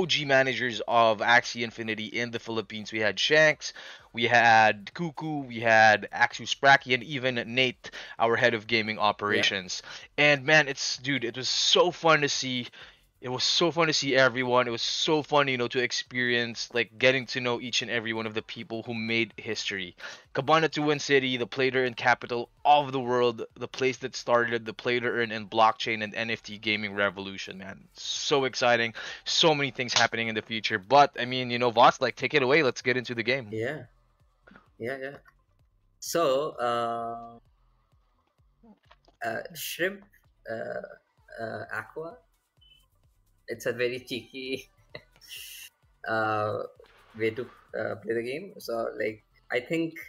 OG managers of Axie Infinity in the Philippines. We had Shanks, we had Cuckoo, we had Axu Spracky, and even Nate, our head of gaming operations. Yeah. And man, it's dude, it was so fun to see it was so fun to see everyone. It was so fun, you know, to experience like getting to know each and every one of the people who made history. Cabanatuan City, the play to capital of the world, the place that started the play to and blockchain and NFT gaming revolution, man. So exciting. So many things happening in the future. But I mean, you know, Voss, like take it away. Let's get into the game. Yeah. Yeah, yeah. So, uh, uh shrimp uh, uh aqua it's a very cheeky uh, way to uh, play the game. So like I think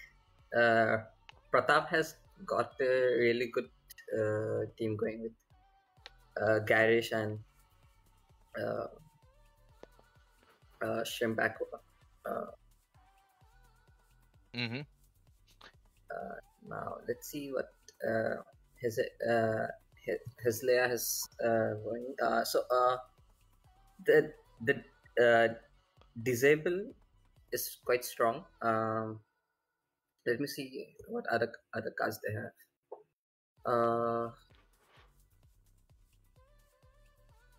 uh, Prathap has got a really good uh, team going with uh, Garish and uh, uh, Shimbako. Uh, mm-hmm. uh, now let's see what uh, his uh, his, Hezelya has uh, going. Uh, so uh, the the uh, disable is quite strong. Um, let me see what other other cards they have. Uh,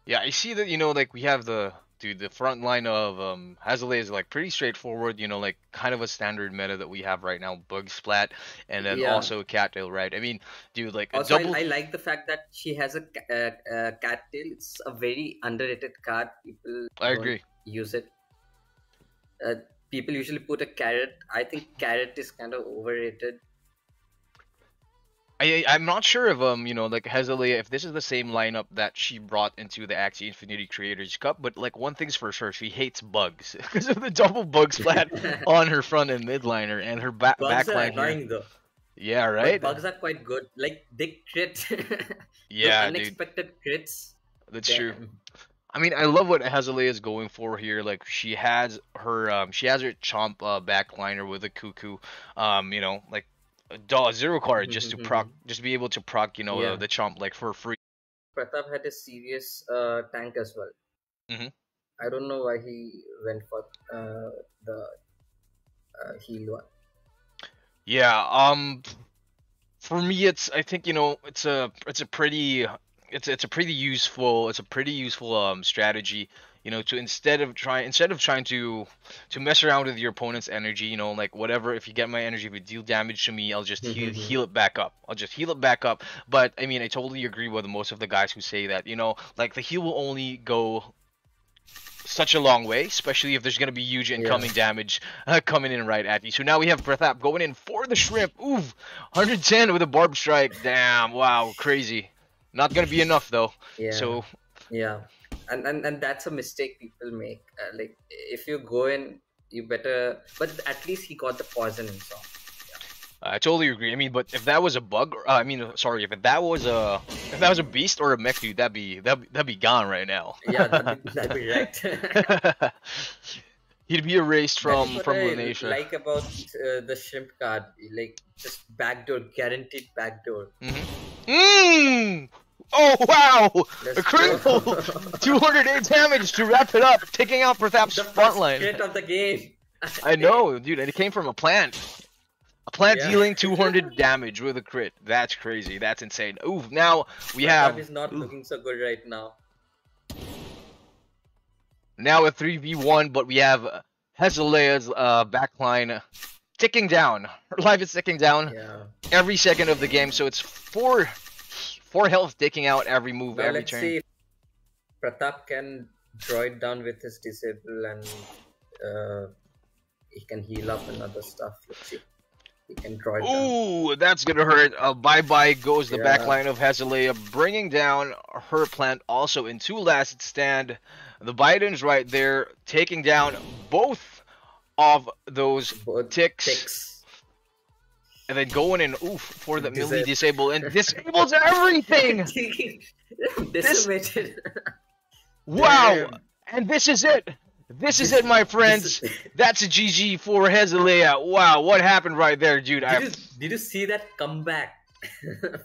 yeah, I see that you know, like we have the dude, the front line of um is like pretty straightforward, you know, like kind of a standard meta that we have right now, Bug Splat, and then yeah. also Cattail, right? I mean, dude, like also double... I, I, like the fact that she has a, a, a Cattail. It's a very underrated card. People I agree use it. Uh, people usually put a carrot. I think carrot is kind of overrated. I I'm not sure if um you know like Hezelya if this is the same lineup that she brought into the Axie Infinity Creators Cup, but like one thing's for sure, she hates bugs because of the double bug splat on her front and midliner and her back bugs backline. Are annoying though. Yeah, right. But bugs are quite good. Like they crit. yeah, unexpected dude. crits. That's Damn. true. I mean, I love what Hezelya is going for here. Like she has her, um, she has her chomp uh, backliner with a cuckoo. Um, you know, like dollar zero card just to proc, mm-hmm. just be able to proc, you know, yeah. the chomp like for free. Prathap had a serious uh, tank as well. Mm-hmm. I don't know why he went for uh, the uh, heal one. Yeah. Um. For me, it's I think you know it's a it's a pretty it's it's a pretty useful it's a pretty useful um strategy you know to instead of trying instead of trying to to mess around with your opponent's energy you know like whatever if you get my energy if you deal damage to me i'll just heal, mm-hmm. heal it back up i'll just heal it back up but i mean i totally agree with most of the guys who say that you know like the heal will only go such a long way, especially if there's going to be huge incoming yeah. damage uh, coming in right at you. So now we have Prathap going in for the shrimp. Oof, 110 with a barb strike. Damn, wow, crazy. Not going to be enough though. Yeah. So yeah and and, and that's a mistake people make uh, like if you go in you better but at least he got the poison in song I totally agree. I mean, but if that was a bug, uh, I mean, sorry, if that was a if that was a beast or a mech dude, that'd be that that'd be gone right now. yeah, that'd be, that'd be right. He'd be erased from from I Lunacia. Like about uh, the shrimp card, like just backdoor, guaranteed backdoor. Mm-hmm. Mm. Oh wow! Let's a critical 208 damage to wrap it up, taking out Prathap's front line. Hit of the game. I know, dude, and it came from a plant. A plant yeah. dealing 200 damage with a crit. That's crazy. That's insane. Ooh, now we have. is not ooh. looking so good right now. Now a 3v1, but we have Hezelya's uh, backline ticking down. Her life is ticking down yeah. every second of the game, so it's four Four health taking out every move, every let's turn. See Prathap can draw it down with his disable and uh, he can heal up and other stuff. Let's see. He can draw it Ooh, down. that's gonna hurt. Uh, bye bye goes the yeah. backline of Hezelya, bringing down her plant also in two last stand. The Biden's right there, taking down both of those both ticks. ticks and then going in and oof for the melee disable and disables everything. Decimated. wow! And this is it. This is it, my friends. That's a GG for Hezelya. Wow, what happened right there, dude? Did, you, did you see that comeback?